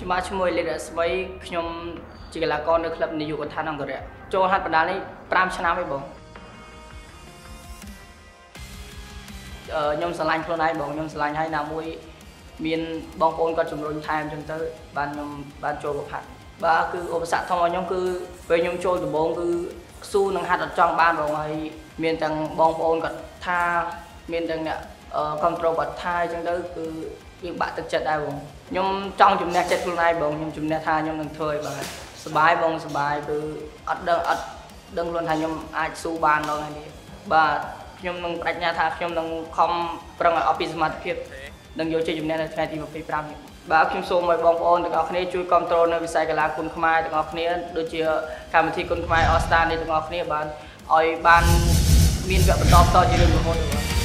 ច្បាស់ឈ្មោះលេខស្វីខ្ញុំជាកីឡាករនៅក្លឹបនាយកដ្ឋានអង្គរៈចូលហាត់បណ្ដាលនេះ5ឆ្នាំហើយបងអឺខ្ញុំស្រឡាញ់ខ្លួនឯងបងខ្ញុំស្រឡាញ់ហើយណាមួយ មានបងប្អូនគាត់ជំរុញថែមអញ្ចឹងទៅ បានខ្ញុំបានចូលប្រផាត់បាទគឺឧបសគ្គធំរបស់ខ្ញុំគឺពេលខ្ញុំចូលដំបូងគឺស៊ូនឹងហាត់អត់ចង់បានបងហើយមានទាំងបងប្អូនគាត់ថាមានទាំងអ្នក គ្រប់ត្រូលគាត់ថាអញ្ចឹងទៅគឺយើងបាក់ទឹកចិត្តដែរបងខ្ញុំចង់ជំនះចិត្តខ្លួនឯងបងខ្ញុំជំនះថាខ្ញុំនឹងធ្វើឲ្យបាទសុបាយបងសុបាយគឺអត់ដឹងអត់ដឹងខ្លួនថាខ្ញុំអាចស៊ូបានដល់ថ្ងៃនេះបាទខ្ញុំនឹងបដិញ្ញាថាខ្ញុំនឹងខំប្រឹងឲ្យអស់ពីសមត្ថភាពនឹងយកជ័យជំនះនៅថ្ងៃទី25នេះបាទខ្ញុំសូមឲ្យបងប្អូនទាំងអស់គ្នាជួយគ្រប់គ្រងនៅវិស័យកីឡាគុនខ្មែរទាំងអស់គ្នាដូចជាកម្មវិធីគុនខ្មែរអស្តានេះទាំងអស់គ្នាបានឲ្យបានមានវគ្គបន្តបន្តជារៀងរហូតបាទ